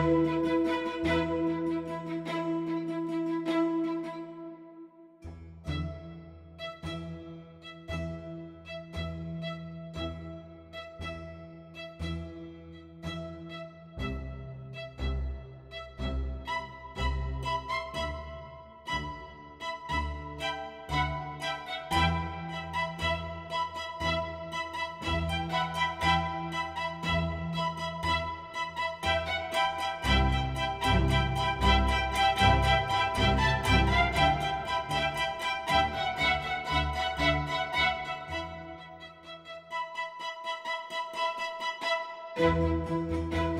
Música Música